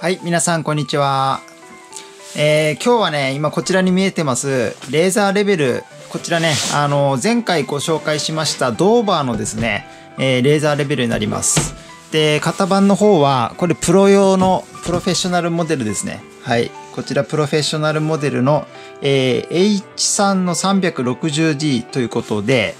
はい、皆さんこんにちは。えー今日はね、今こちらに見えてます、レーザーレベル。こちらね、あの、前回ご紹介しましたドーバーのですね、えーレーザーレベルになります。で、型番の方は、これプロ用のプロフェッショナルモデルですね。はい。こちらプロフェッショナルモデルの、えー H3 の 360D ということで、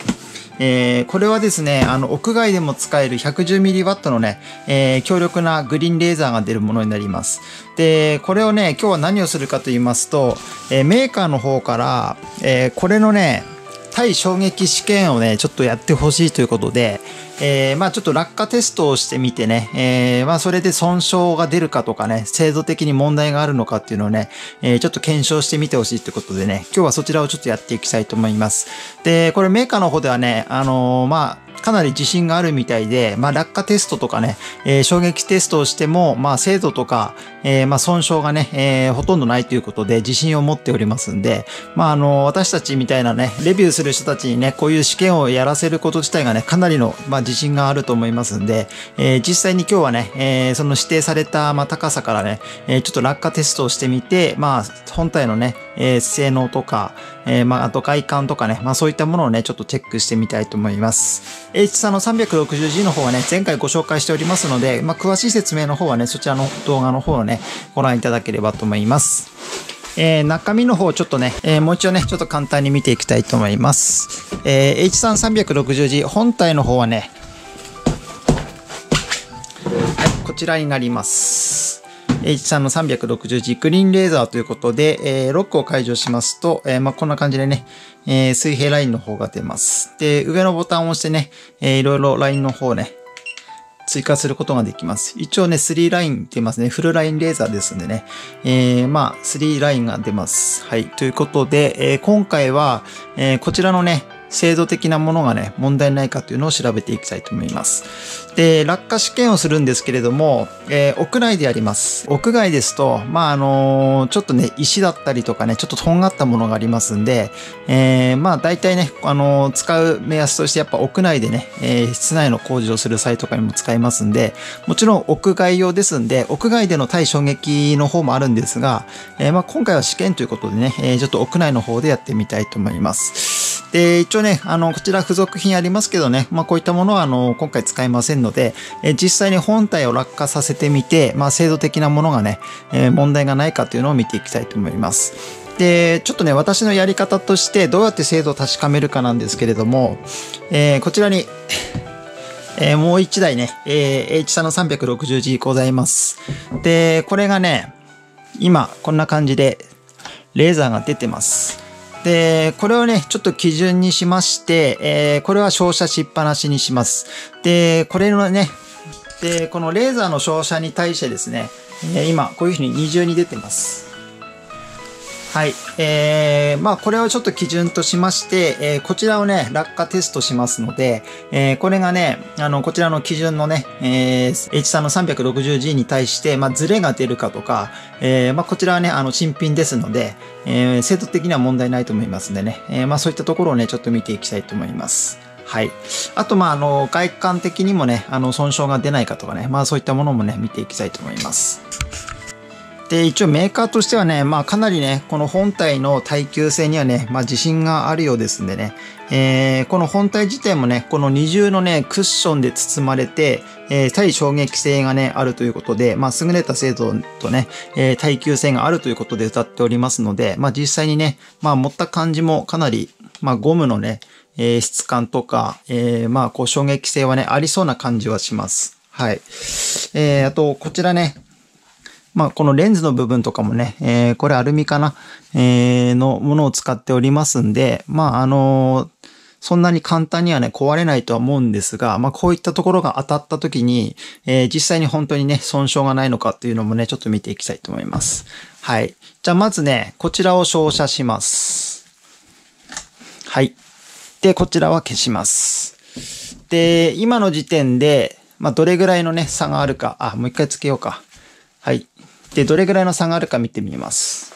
えーこれはですね、あの、屋外でも使える 110mW のね、えー強力なグリーンレーザーが出るものになります。で、これをね、今日は何をするかと言いますと、えーメーカーの方から、えこれのね、対衝撃試験をね、ちょっとやってほしいということで、えーまあちょっと落下テストをしてみてね、えーまあそれで損傷が出るかとかね、制度的に問題があるのかっていうのをね、えーちょっと検証してみてほしいってことでね、今日はそちらをちょっとやっていきたいと思います。で、これメーカーの方ではね、あのーまあかなり自信があるみたいで、まあ、落下テストとかね、えー衝撃テストをしても、まあ、精度とか、えーまあ、損傷がね、えーほとんどないということで自信を持っておりますんで、まあ、あの、私たちみたいなね、レビューする人たちにね、こういう試験をやらせること自体がね、かなりの、まあ、自信があると思いますんで、えー実際に今日はね、えーその指定された、まあ、高さからね、えーちょっと落下テストをしてみて、まあ、本体のね、えー性能とか、えーまあ、あと外観とかね、まあ、そういったものをね、ちょっとチェックしてみたいと思います。H3 の 360G の方はね、前回ご紹介しておりますので、まあ、詳しい説明の方はね、そちらの動画の方をね、ご覧いただければと思います。えー中身の方ちょっとね、えーもう一度ね、ちょっと簡単に見ていきたいと思います。えー H3-360G 本体の方はね、はい、こちらになります。H3 の 360G グリーンレーザーということで、えーロックを解除しますと、えーまあ、こんな感じでね、えー水平ラインの方が出ます。で、上のボタンを押してね、えーいろいろラインの方ね、追加することができます。一応ね、3ライン出ますね。フルラインレーザーですんでね。えー、まあ、3ラインが出ます。はい。ということで、えー今回は、えーこちらのね、制度的なものがね、問題ないかというのを調べていきたいと思います。で、落下試験をするんですけれども、えー屋内でやります。屋外ですと、まあ、あのーちょっとね、石だったりとかね、ちょっととんがったものがありますんで、えーまあ、大体ね、あのー使う目安としてやっぱ屋内でね、えー室内の工事をする際とかにも使いますんで、もちろん屋外用ですんで、屋外での対衝撃の方もあるんですが、えーまあ、今回は試験ということでね、えーちょっと屋内の方でやってみたいと思います。で、一応ね、あの、こちら付属品ありますけどね、まあ、こういったものは、あの、今回使いませんので、え実際に本体を落下させてみて、まあ、精度的なものがね、え問題がないかというのを見ていきたいと思います。で、ちょっとね、私のやり方として、どうやって精度を確かめるかなんですけれども、えーこちらに、えーもう一台ね、えー H 3の 360G ございます。で、これがね、今、こんな感じで、レーザーが出てます。で、これをね、ちょっと基準にしまして、えーこれは照射しっぱなしにします。で、これのね、で、このレーザーの照射に対してですね、今、こういうふうに二重に出てます。はい。えー、まあ、これをちょっと基準としまして、えーこちらをね、落下テストしますので、えーこれがね、あの、こちらの基準のね、えー H3 の 360G に対して、まあ、ズレが出るかとか、えーまあ、こちらはね、あの、新品ですので、えー、精度的には問題ないと思いますんでね、えーまあ、そういったところをね、ちょっと見ていきたいと思います。はい。あと、まあ、あの、外観的にもね、あの、損傷が出ないかとかね、まあ、そういったものもね、見ていきたいと思います。で、一応メーカーとしてはね、まあかなりね、この本体の耐久性にはね、まあ自信があるようですんでね、えーこの本体自体もね、この二重のね、クッションで包まれて、えー対衝撃性がね、あるということで、まあ優れた精度とね、えー耐久性があるということで歌っておりますので、まあ実際にね、まあ持った感じもかなり、まあゴムのね、えー質感とか、えーまあこう衝撃性はね、ありそうな感じはします。はい。えーあと、こちらね、まあ、このレンズの部分とかもね、えーこれアルミかな、えーのものを使っておりますんで、まあ、あのーそんなに簡単にはね、壊れないとは思うんですが、まあ、こういったところが当たった時に、えー実際に本当にね、損傷がないのかっていうのもね、ちょっと見ていきたいと思います。はい。じゃあ、まずね、こちらを照射します。はい。で、こちらは消します。で、今の時点で、まあ、どれぐらいのね、差があるか。あ、もう一回つけようか。はい。で、どれぐらいの差があるか見てみます。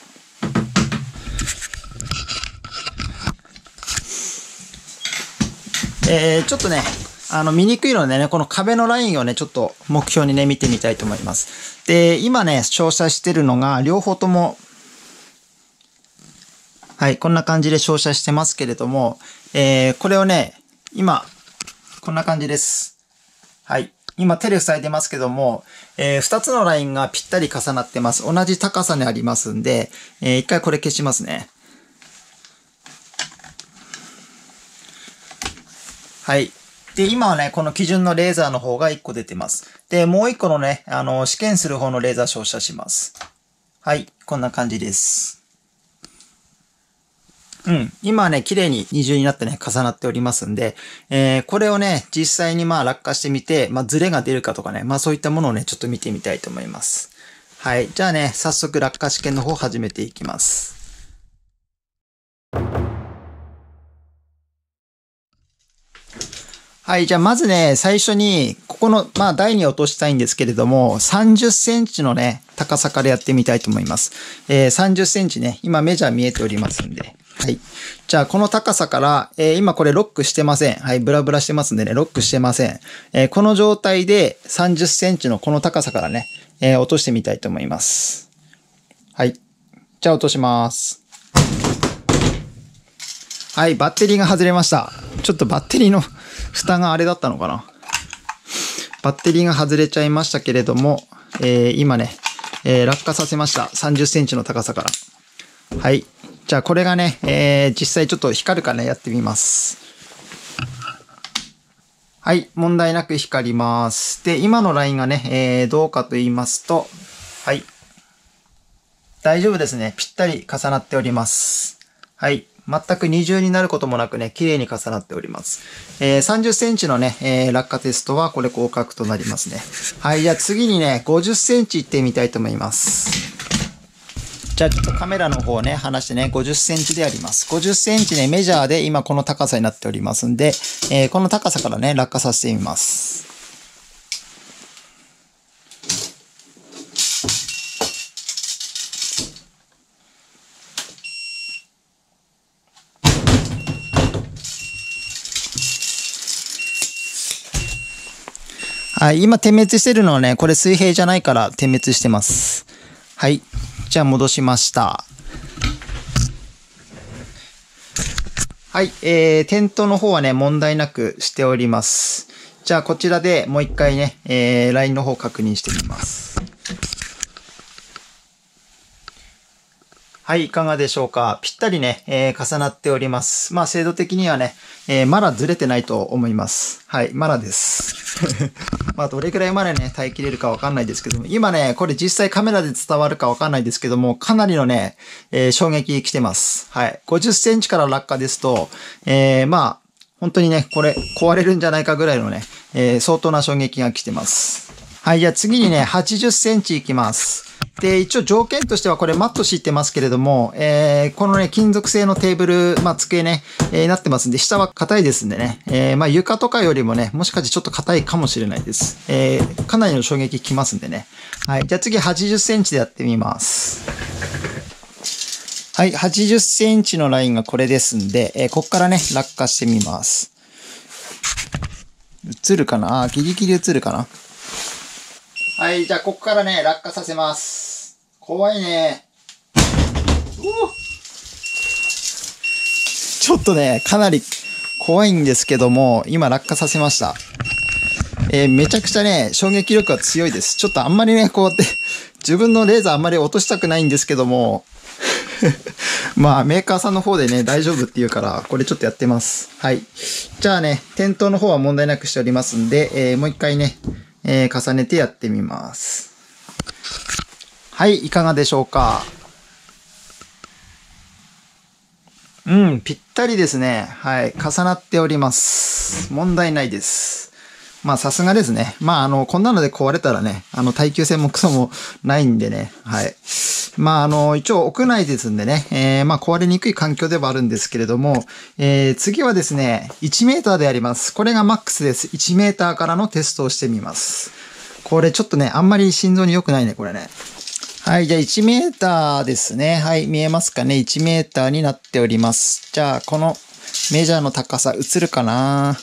えー、ちょっとね、あの、見にくいのでね、この壁のラインをね、ちょっと目標にね、見てみたいと思います。で、今ね、照射してるのが、両方とも、はい、こんな感じで照射してますけれども、えー、これをね、今、こんな感じです。はい。今手で塞いでますけども、えー、2つのラインがぴったり重なってます。同じ高さにありますんで、えー、一回これ消しますね。はい。で、今はね、この基準のレーザーの方が1個出てます。で、もう1個のね、あの、試験する方のレーザー照射します。はい。こんな感じです。うん。今ね、綺麗に二重になってね、重なっておりますんで、えー、これをね、実際にまあ落下してみて、まあズレが出るかとかね、まあそういったものをね、ちょっと見てみたいと思います。はい。じゃあね、早速落下試験の方を始めていきます。はい。じゃあ、まずね、最初に、ここの、まあ、台に落としたいんですけれども、30センチのね、高さからやってみたいと思います。えー、30センチね、今メジャー見えておりますんで。はい。じゃあ、この高さから、えー、今これロックしてません。はい、ブラブラしてますんでね、ロックしてません。えー、この状態で30センチのこの高さからね、えー、落としてみたいと思います。はい。じゃあ落とします。はい、バッテリーが外れました。ちょっとバッテリーの 蓋があれだったのかな。バッテリーが外れちゃいましたけれども、えー、今ね、えー、落下させました。30センチの高さから。はい。じゃあこれがね、えー、実際ちょっと光るかね、やってみます。はい、問題なく光ります。で、今のラインがね、えー、どうかと言いますと、はい。大丈夫ですね。ぴったり重なっております。はい。全く二重になることもなくね、綺麗に重なっております。えー、30センチのね、えー、落下テストはこれ合格となりますね。はい、じゃあ次にね、50センチ行ってみたいと思います。じゃあちょっとカメラの方ね、離してね、50センチであります。50センチね、メジャーで今この高さになっておりますんで、えー、この高さからね、落下させてみます。はい、今点滅してるのはね、これ水平じゃないから点滅してます。はい。じゃあ戻しました。はい、えー、テントの方はね、問題なくしております。じゃあこちらでもう一回ね、えー、LINE の方確認してみます。はい、いかがでしょうか？ぴったりね、えー、重なっております。まあ、精度的にはね、えー、まだずれてないと思います。はい、まだです。まあ、どれくらいまでね、耐えきれるかわかんないですけども、今ね、これ実際カメラで伝わるかわかんないですけども、かなりのね、えー、衝撃来てます。はい。50センチから落下ですと、え、まあ、本当にね、これ壊れるんじゃないかぐらいのね、え、相当な衝撃が来てます。はい、じゃあ次にね、80センチいきます。で、一応条件としてはこれマット敷いてますけれども、えー、このね、金属製のテーブル、まあ、机ね、えー、なってますんで、下は硬いですんでね、えー、まあ、床とかよりもね、もしかしてちょっと硬いかもしれないです。えー、かなりの衝撃きますんでね。はい。じゃあ次80センチでやってみます。はい。80センチのラインがこれですんで、えー、こっからね、落下してみます。映るかな、ギリギリ映るかな？はい、じゃあ、ここからね、落下させます。怖いね。ちょっとね、かなり怖いんですけども、今落下させました。えー、めちゃくちゃね、衝撃力は強いです。ちょっとあんまりね、こうやって、自分のレーザーあんまり落としたくないんですけども、まあ、メーカーさんの方でね、大丈夫って言うから、これちょっとやってます。はい。じゃあね、点灯の方は問題なくしておりますんで、えー、もう一回ね、えー、重ねてやってみます。はい、いかがでしょうか？うん、ぴったりですね。はい、重なっております。問題ないです。まあさすがですね。まああの、こんなので壊れたらね、あの耐久性もクソもないんでね。はい。まああの、一応屋内ですんでね、えー、まあ壊れにくい環境ではあるんですけれども、えー、次はですね、1メーターであります。これがマックスです。1メーターからのテストをしてみます。これちょっとね、あんまり心臓に良くないね、これね。はい、じゃあ1メーターですね。はい、見えますかね？1メーターになっております。じゃあ、このメジャーの高さ映るかな？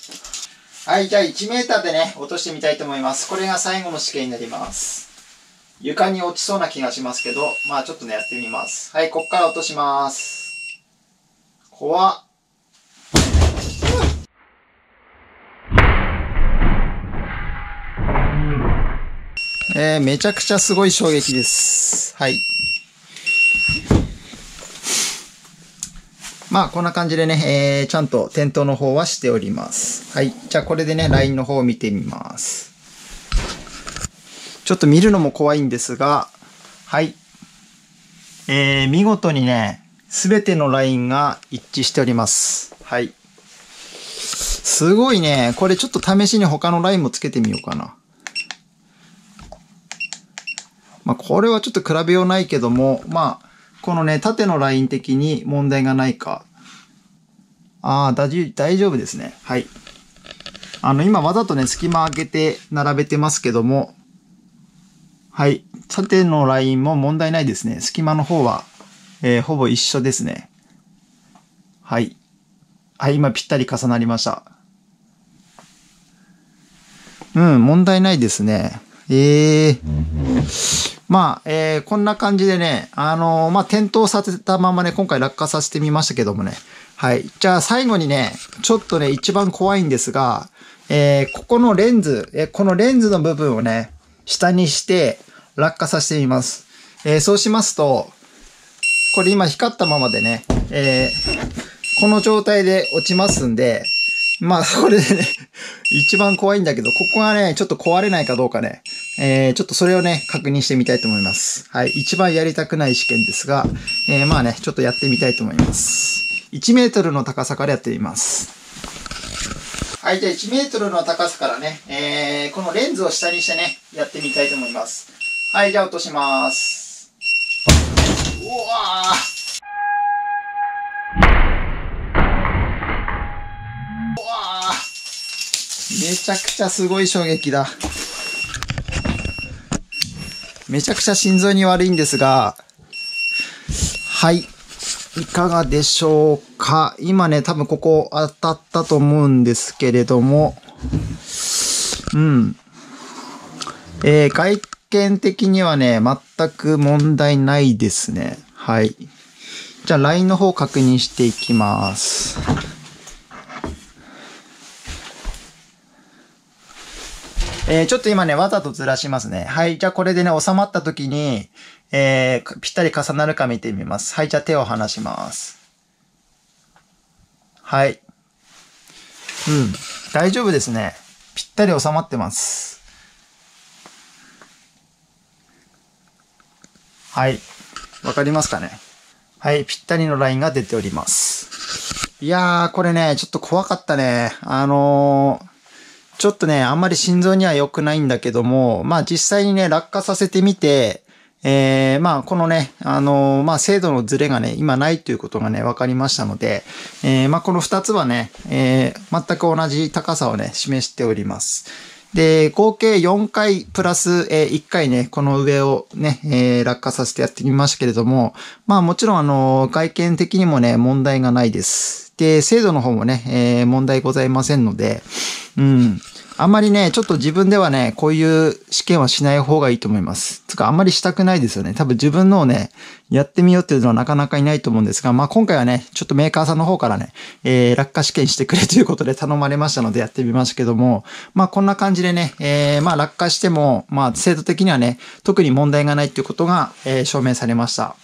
はい、じゃあ1メーターでね、落としてみたいと思います。これが最後の試験になります。床に落ちそうな気がしますけど、まあちょっとね、やってみます。はい、こっから落とします。怖っ。えー、めちゃくちゃすごい衝撃です。はい。まあ、こんな感じでね、えー、ちゃんと点灯の方はしております。はい。じゃあ、これでね、LINE の方を見てみます。ちょっと見るのも怖いんですが、はい。えー、見事にね、すべてのラインが一致しております。はい。すごいね。これちょっと試しに他のラインもつけてみようかな。まあ、これはちょっと比べようないけども、まあ、このね、縦のライン的に問題がないか。ああ、大丈夫ですね。はい。あの、今わざとね、隙間開けて並べてますけども、はい。縦のラインも問題ないですね。隙間の方は、えー、ほぼ一緒ですね。はい。はい、今ぴったり重なりました。うん、問題ないですね。ええー。まあ、えー、こんな感じでね、あのー、まあ、点灯させたままね、今回落下させてみましたけどもね。はい。じゃあ最後にね、ちょっとね、一番怖いんですが、えー、ここのレンズ、えこのレンズの部分をね、下にして落下させてみます。えー、そうしますと、これ今光ったままでね、えー、この状態で落ちますんで、まあ、それでね、一番怖いんだけど、ここがね、ちょっと壊れないかどうかね、えー、ちょっとそれをね、確認してみたいと思います。はい。一番やりたくない試験ですが、えー、まあね、ちょっとやってみたいと思います。1メートルの高さからやってみます。はい、じゃあ1メートルの高さからね、えー、このレンズを下にしてね、やってみたいと思います。はい、じゃあ落とします。うわーめちゃくちゃすごい衝撃だ。めちゃくちゃ心臓に悪いんですが、はい。いかがでしょうか？今ね、多分ここ当たったと思うんですけれども、うん。えー、外見的にはね、全く問題ないですね。はい。じゃあ、LINE の方確認していきます。えー、ちょっと今ね、わざとずらしますね。はい。じゃあこれでね、収まった時に、えー、ぴったり重なるか見てみます。はい。じゃあ手を離します。はい。うん。大丈夫ですね。ぴったり収まってます。はい。わかりますかね？はい。ぴったりのラインが出ております。いやー、これね、ちょっと怖かったね。あのーちょっとね、あんまり心臓には良くないんだけども、まあ実際にね、落下させてみて、えー、まあこのね、あのー、まあ精度のズレがね、今ないということがね、分かりましたので、えー、まあこの二つはね、えー、全く同じ高さをね、示しております。で、合計4回プラス、えー、1回ね、この上をね、えー、落下させてやってみましたけれども、まあもちろんあの、外見的にもね、問題がないです。で、精度の方もね、えー、問題ございませんので、うん。あんまりね、ちょっと自分ではね、こういう試験はしない方がいいと思います。つか、あんまりしたくないですよね。多分自分のをね、やってみようっていうのはなかなかいないと思うんですが、まあ今回はね、ちょっとメーカーさんの方からね、えー、落下試験してくれということで頼まれましたのでやってみましたけども、まあこんな感じでね、えー、まあ落下しても、まあ制度的にはね、特に問題がないっていうことが、えー、証明されました。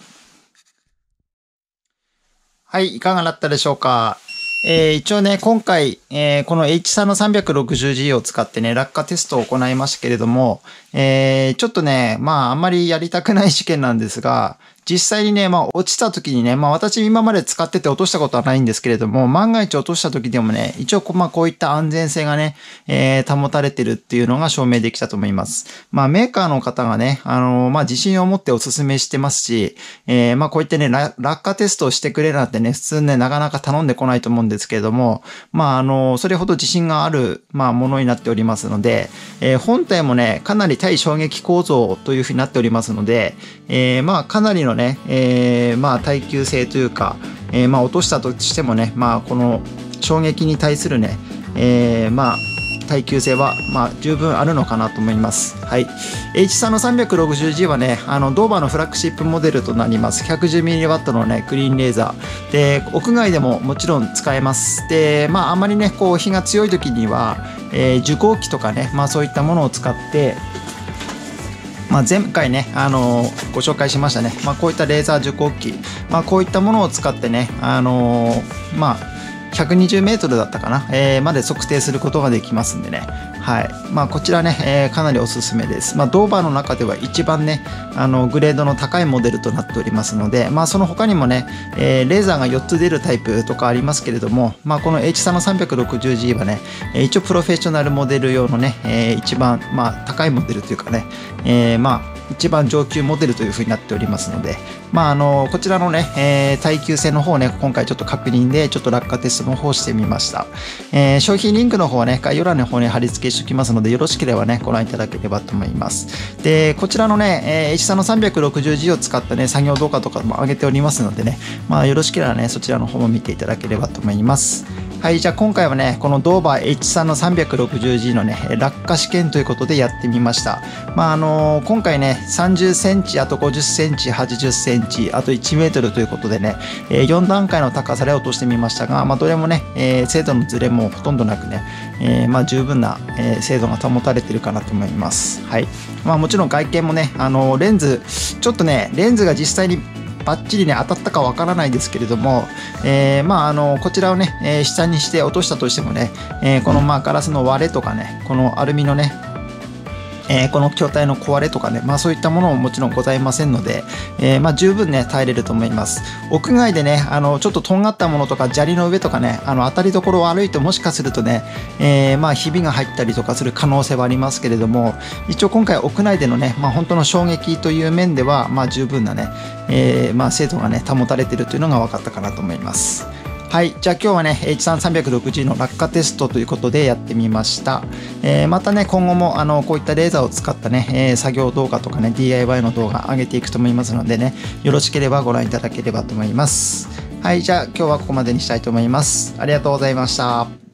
はい、いかがだったでしょうか？えー、一応ね、今回、えー、この H 3の 360G を使ってね、落下テストを行いましたけれども、えー、ちょっとね、まあ、あんまりやりたくない試験なんですが、実際にね、まあ落ちた時にね、まあ私今まで使ってて落としたことはないんですけれども、万が一落とした時でもね、一応まあこういった安全性がね、えー、保たれてるっていうのが証明できたと思います。まあメーカーの方がね、あのー、まあ自信を持ってお勧めしてますし、えー、まあこういったね、落下テストをしてくれなんてね、普通ね、なかなか頼んでこないと思うんですけれども、まああのー、それほど自信がある、まあものになっておりますので、えー、本体もね、かなり対衝撃構造というふうになっておりますので、えー、まあかなりのね、えー、まあ耐久性というか、えー、まあ落としたとしてもね、まあこの衝撃に対するね、えー、まあ耐久性は、まあ、十分あるのかなと思います。はい。H3 の 360G はね、あの、ドーバーのフラッグシップモデルとなります。110mW のね、クリーンレーザー。で、屋外でももちろん使えます。で、まあ、あんまりね、こう、火が強い時には、えー、受光器とかね、まあ、そういったものを使って、まあ、前回ね、あのー、ご紹介しましたね、まあ、こういったレーザー受光器、まあ、こういったものを使ってね、あのー、まあ、120メートルだったかな、えー、まで測定することができますんでね。はい。まあ、こちらね、えー、かなりおすすめです。まあ、ドーバーの中では一番ね、あの、グレードの高いモデルとなっておりますので、まあ、その他にもね、えー、レーザーが4つ出るタイプとかありますけれども、まあ、この H3 の 360G はね、一応プロフェッショナルモデル用のね、えー、一番、まあ、高いモデルというかね、えー、まあ、一番上級モデルというふうになっておりますので、まあ、あのこちらのね、えー、耐久性の方ね、今回ちょっと確認で、ちょっと落下テストの方してみました。えー、商品リンクの方はね、概要欄の方に貼り付けしておきますので、よろしければね、ご覧いただければと思います。で、こちらのね、えー、H 3の 360G を使ったね、作業動画とかも上げておりますのでね、まあ、よろしければね、そちらの方も見ていただければと思います。はい、じゃあ今回はね、このドーバー H3 の 360G のね、落下試験ということでやってみました。まあ、あのー、今回ね、30センチ、あと50センチ、80センチ、あと1メートルということでね、え、4段階の高さで落としてみましたが、まあ、どれもね、えー、精度のズレもほとんどなくね、えー、まあ、十分な、え、精度が保たれてるかなと思います。はい。まあ、もちろん外見もね、あのレンズ、ちょっとね、レンズが実際にバッチリね当たったかわからないですけれども、えー、まああのこちらをね、えー、下にして落としたとしてもね、えー、このまあガラスの割れとかねこのアルミのねえー、この筐体の壊れとかね、まあそういったものももちろんございませんので、えー、まあ十分ね、耐えれると思います。屋外でね、あの、ちょっととんがったものとか砂利の上とかね、あの、当たりどころを歩いてもしかするとね、えー、まあひびが入ったりとかする可能性はありますけれども、一応今回屋内でのね、まあ本当の衝撃という面では、まあ十分なね、えー、まあ精度がね、保たれているというのが分かったかなと思います。はい。じゃあ今日はね、H3360 の落下テストということでやってみました。えー、またね、今後もあのこういったレーザーを使ったね、えー、作業動画とかね、DIY の動画上げていくと思いますのでね、よろしければご覧いただければと思います。はい。じゃあ今日はここまでにしたいと思います。ありがとうございました。